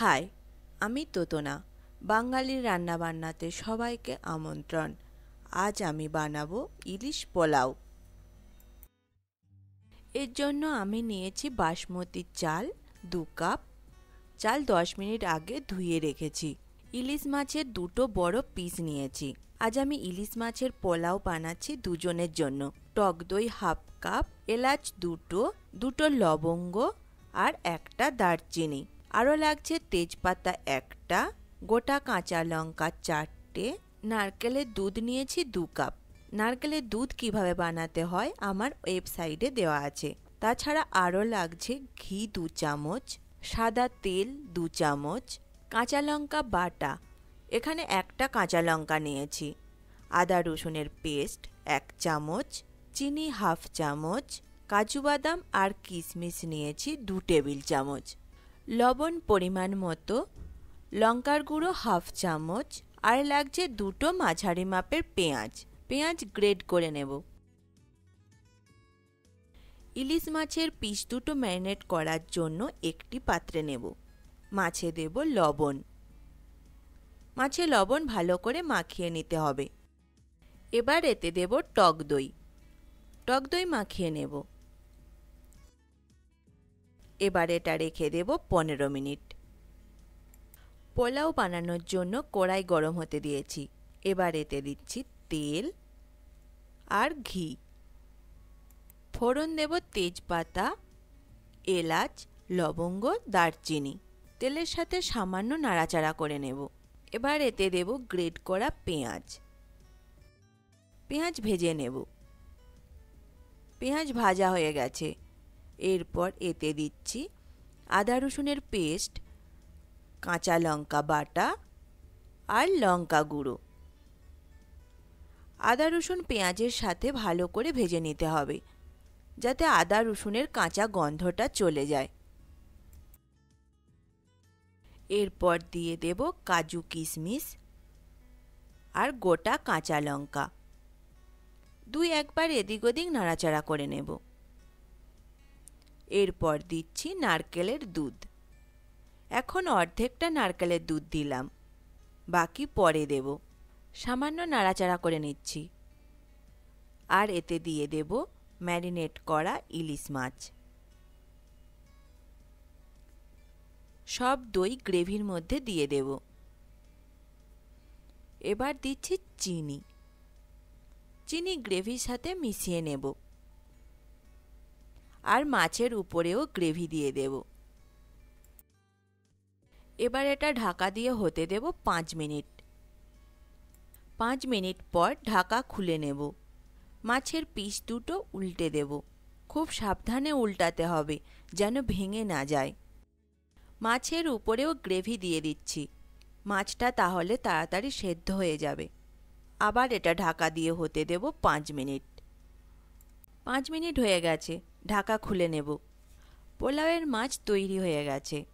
High, আমি তোতনা, বাঙালির রান্নাবান্নাতে সবাইকে আমন্ত্রণ। আজ আমি বানাবো ইলিশ পোলাও। এর জন্য আমি নিয়েছি বাসমতি চাল দু কাপ। চাল দশ মিনিট আগে ধুয়ে রেখেছি। ইলিশ মাছের দুটো বড় পিস নিয়েছি। আজ আমি ইলিশ মাছের পোলাও বানাচ্ছি দুজনের জন্য। টক দই হাফ কাপ, এলাচ দুটো দুটো লবঙ্গ আর একটা দারচিনি। আরও লাগছে তেজপাতা একটা, গোটা কাঁচা লঙ্কা চারটে, নারকেলের দুধ নিয়েছি দু কাপ। নারকেলের দুধ কীভাবে বানাতে হয় আমার ওয়েবসাইটে দেওয়া আছে। তাছাড়া আরও লাগছে ঘি দু চামচ, সাদা তেল দু চামচ, কাঁচা লঙ্কা বাটা। এখানে একটা কাঁচা লঙ্কা নিয়েছি। আদা রসুনের পেস্ট এক চামচ, চিনি হাফ চামচ, কাজু বাদাম আর কিশমিশ নিয়েছি দু টেবিল চামচ। লবণ পরিমাণ মতো, লঙ্কার গুঁড়ো হাফ চামচ, আর লাগছে দুটো মাঝারি মাপের পেঁয়াজ। পেঁয়াজ গ্রেড করে নেব। ইলিশ মাছের পিস দুটো ম্যারিনেট করার জন্য একটি পাত্রে নেব। মাছে দেব লবণ। মাছে লবণ ভালো করে মাখিয়ে নিতে হবে। এবার এতে দেব টক দই। টক দই মাখিয়ে নেব। এবার এটা রেখে দেব পনেরো মিনিট। পোলাও বানানোর জন্য কড়াই গরম হতে দিয়েছি। এবার এতে দিচ্ছি তেল আর ঘি। ফোড়ন দেব তেজপাতা, এলাচ, লবঙ্গ, দারচিনি। তেলের সাথে সামান্য নাড়াচাড়া করে নেব। এবার এতে দেব গ্রেট করা পেঁয়াজ। পেঁয়াজ ভেজে নেব। পেঁয়াজ ভাজা হয়ে গেছে। এরপর এতে দিচ্ছি আদা রসুনের পেস্ট, কাঁচা লঙ্কা বাটা আর লঙ্কা গুঁড়ো। আদা রসুন পেঁয়াজের সাথে ভালো করে ভেজে নিতে হবে, যাতে আদা রসুনের কাঁচা গন্ধটা চলে যায়। এরপর দিয়ে দেব কাজু কিশমিশ আর গোটা কাঁচা লঙ্কা। দুই একবার এদিক ওদিক নাড়াচাড়া করে নেব। এরপর দিচ্ছি নারকেলের দুধ। এখন অর্ধেকটা নারকেলের দুধ দিলাম। বাকি পরে দেব। সামান্য নাড়াচাড়া করে নিচ্ছি। আর এতে দিয়ে দেব ম্যারিনেট করা ইলিশ মাছ। সব দই গ্রেভির মধ্যে দিয়ে দেব। এবার দিচ্ছি চিনি। চিনি গ্রেভির সাথে মিশিয়ে নেব। আর মাছের উপরেও গ্রেভি দিয়ে দেব। এবার এটা ঢাকা দিয়ে হতে দেব পাঁচ মিনিট। পাঁচ মিনিট পর ঢাকা খুলে নেব। মাছের পিস দুটো উল্টে দেব। খুব সাবধানে উল্টাতে হবে যেন ভেঙে না যায়। মাছের উপরেও গ্রেভি দিয়ে দিচ্ছি। মাছটা তাহলে তাড়াতাড়ি সেদ্ধ হয়ে যাবে। আবার এটা ঢাকা দিয়ে হতে দেব পাঁচ মিনিট। পাঁচ মিনিট হয়ে গেছে। ঢাকা খুলে নেব। পোলাওয়ের মাছ তৈরি হয়ে গেছে।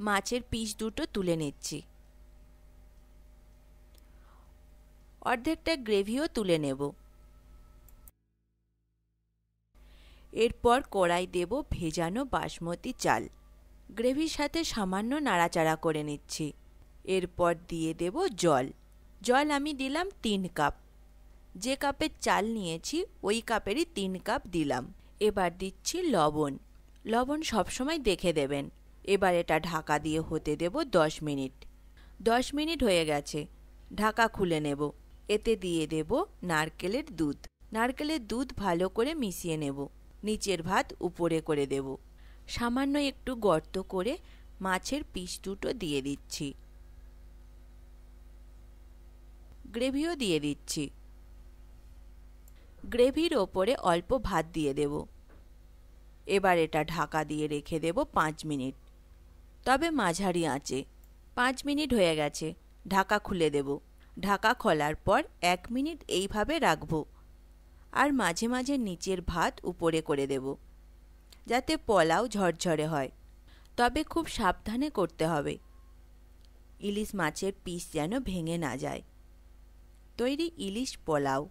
মাছের পিস দুটো তুলে নিচ্ছি। অর্ধেকটা গ্রেভিও তুলে নেব। এরপর কড়াই দেব ভেজানো বাসমতি চাল। গ্রেভির সাথে সামান্য নাড়াচাড়া করে নিচ্ছি। এরপর দিয়ে দেব জল। জল আমি দিলাম তিন কাপ। যে কাপের চাল নিয়েছি, ওই কাপেরই তিন কাপ দিলাম। এবার দিচ্ছি লবণ। লবণ সবসময় দেখে দেবেন। এবার এটা ঢাকা দিয়ে হতে দেব দশ মিনিট। দশ মিনিট হয়ে গেছে। ঢাকা খুলে নেব। এতে দিয়ে দেব নারকেলের দুধ। নারকেলের দুধ ভালো করে মিশিয়ে নেব। নিচের ভাত উপরে করে দেব। সামান্য একটু গর্ত করে মাছের পিস দুটো দিয়ে দিচ্ছি। গ্রেভিও দিয়ে দিচ্ছি। গ্রেভির ওপরে অল্প ভাত দিয়ে দেব। এবার এটা ঢাকা দিয়ে রেখে দেব পাঁচ মিনিট। তবে মাঝারি আঁচে। পাঁচ মিনিট হয়ে গেছে, ঢাকা খুলে দেব। ঢাকা খোলার পর এক মিনিট এইভাবে রাখব। আর মাঝে মাঝে নিচের ভাত উপরে করে দেব, যাতে পোলাও ঝরঝরে হয়। তবে খুব সাবধানে করতে হবে। ইলিশ মাছের পিস যেন ভেঙে না যায়। তৈরি ইলিশ পোলাও।